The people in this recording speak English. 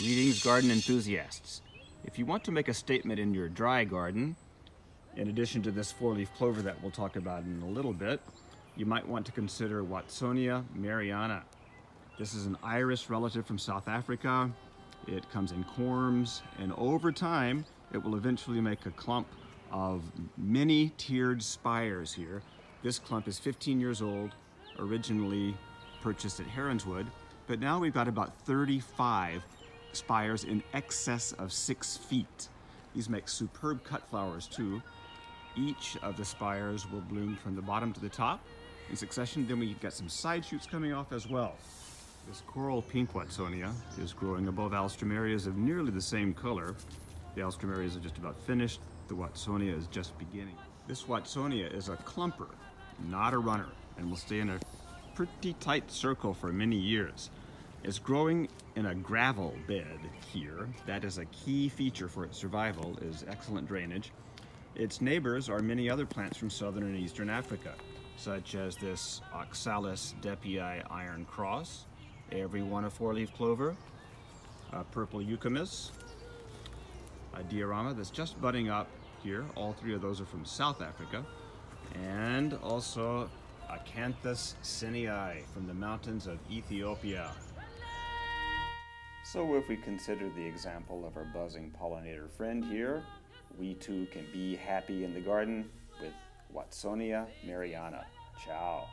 Greetings, garden enthusiasts. If you want to make a statement in your dry garden, in addition to this four-leaf clover that we'll talk about in a little bit, you might want to consider Watsonia meriana. This is an iris relative from South Africa. It comes in corms, and over time, it will eventually make a clump of many tiered spires here. This clump is 15 years old, originally purchased at Heronswood, but now we've got about 35 spires in excess of six feet. These make superb cut flowers too. Each of the spires will bloom from the bottom to the top in succession. Then we get some side shoots coming off as well. This coral pink Watsonia is growing above alstroemerias of nearly the same color. The alstroemerias are just about finished. The Watsonia is just beginning. This Watsonia is a clumper, not a runner, and will stay in a pretty tight circle for many years. It's growing in a gravel bed here. That is a key feature for its survival, is excellent drainage. Its neighbors are many other plants from southern and eastern Africa, such as this Oxalis deppei iron cross, every one a four-leaf clover, a purple eucomis, a dierama that's just budding up here. All three of those are from South Africa. And also Acanthus sennii from the mountains of Ethiopia. So if we consider the example of our buzzing pollinator friend here, we too can be happy in the garden with Watsonia meriana. Ciao.